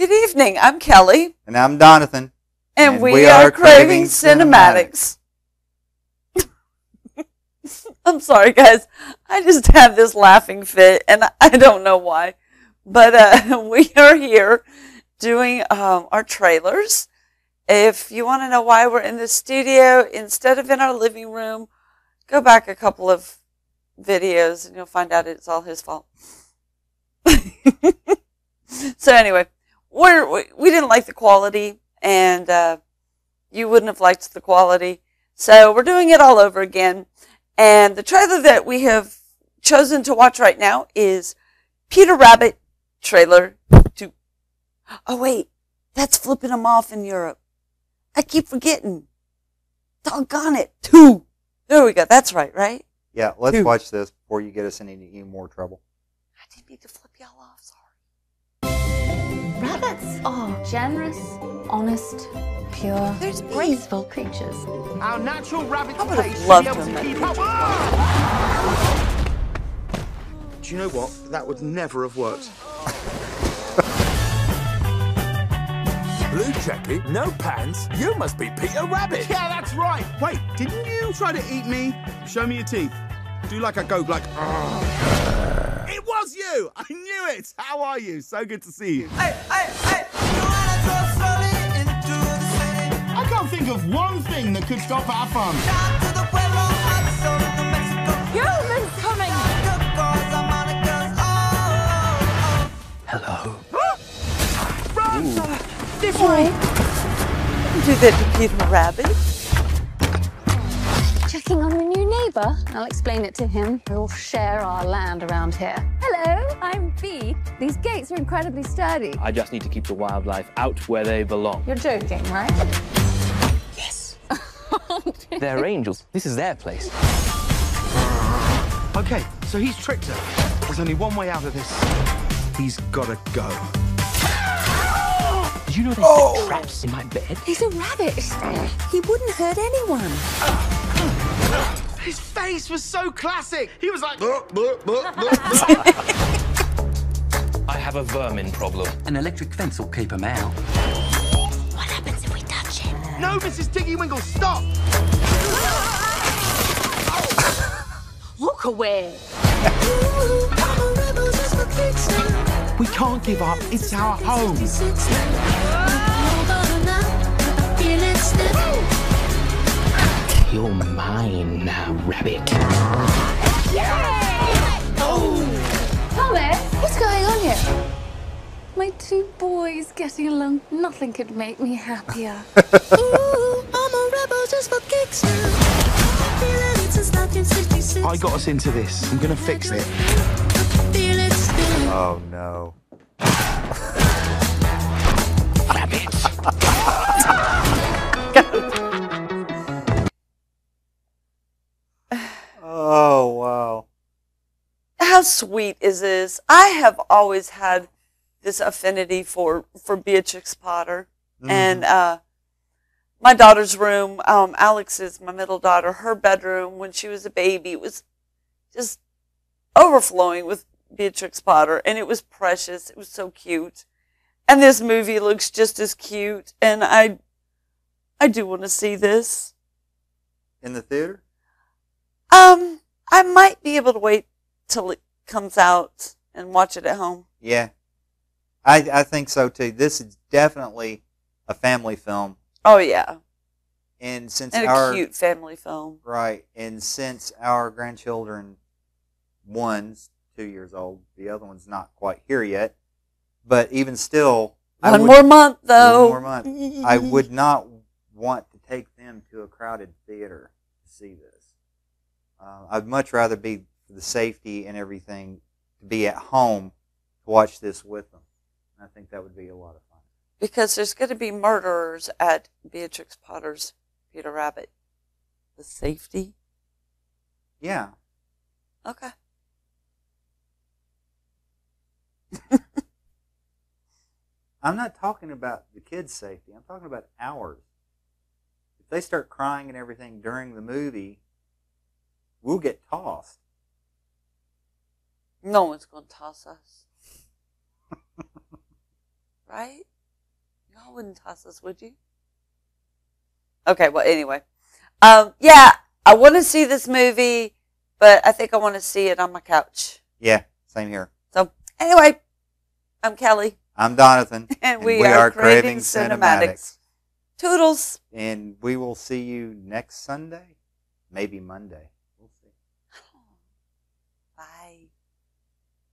Good evening. I'm Kelly, And I'm Donathan. and, And we, we are, are craving Craving cinematics. I'm sorry, guys. I just have this laughing fit, and I don't know why. But uh, we are here doing um, our trailers. If you want to know why we're in the studio instead of in our living room, go back a couple of videos and you'll find out it's all his fault. so anyway, we're, we we didn't like the quality, and uh, you wouldn't have liked the quality. So we're doing it all over again. And the trailer that we have chosen to watch right now is Peter Rabbit trailer. Oh wait, that's flipping them off in Europe. I keep forgetting. Doggone it. Two. There we go. That's right, right? Yeah, let's Two. watch this before you get us in any, any more trouble. I didn't mean to flip y'all off. Sorry. Rabbits are generous, honest, pure, There's bees. graceful creatures. Our natural rabbit I would've loved be to have met keep Ah! Do you know what? That would never have worked. Blue jacket, no pants. You must be Peter Rabbit. Yeah, that's right. Wait, didn't you try to eat me? Show me your teeth. Do like a go, like. "Ah." It was you. I knew it. How are you? So good to see you. I can't think of one thing that could stop our fun. Humans coming! This way. Don't do that to Peter Rabbit. Checking on the new neighbour. I'll explain it to him. We'll share our land around here. Hello, I'm Bea. These gates are incredibly sturdy. I just need to keep the wildlife out where they belong. You're joking, right? Yes. They're angels. This is their place. Okay, so he's tricked her. There's only one way out of this. He's gotta go. Did you know they set oh! traps in my bed? He's a rabbit. He wouldn't hurt anyone. His face was so classic. He was like. I have a vermin problem. An electric fence will keep him out. What happens if we touch him? no, Mrs. Tiggy Winkle, stop! Look away. We can't give up. It's our home. You're mine now, rabbit. Oh! Thomas, what's going on here? My two boys getting along. Nothing could make me happier. I got us into this. I'm gonna fix it. Oh no. Oh How sweet is this? I have always had this affinity for for Beatrix Potter, and uh, my daughter's room. Um, Alex's, my middle daughter, her bedroom when she was a baby was just overflowing with Beatrix Potter, and it was precious. It was so cute, and this movie looks just as cute. And I, I do want to see this. In the theater? Um, I might be able to wait till it comes out and watch it at home. Yeah. I I think so too. This is definitely a family film. Oh yeah, And since and our a cute family film. right, and since our grandchildren one's two years old, the other one's not quite here yet. But even still One would- more month though. One more month. I would not want to take them to a crowded theater to see this. Uh, I'd much rather be the safety and everything to be at home to watch this with them. And I think that would be a lot of fun. because there's going to be murderers at Beatrix Potter's Peter Rabbit. The safety. Yeah. Okay. I'm not talking about the kids' safety. I'm talking about ours. If they start crying and everything during the movie, we'll get tossed. No one's going to toss us. right? Y'all wouldn't toss us, would you? Okay, well, anyway. Um, yeah, I want to see this movie, but I think I want to see it on my couch. Yeah, same here. So, anyway, I'm Kelly, I'm Donathan, and we, are, Craving Cinematics. Toodles. and we will see you next Sunday, maybe Monday.